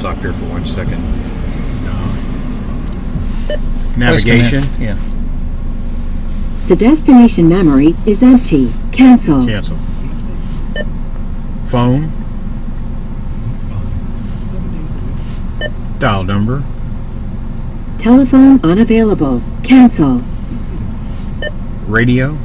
stop here for one second. Uh, Navigation, Yeah. The destination memory is empty. Cancel. cancel. Phone. Dial number. Telephone unavailable. Cancel. Radio.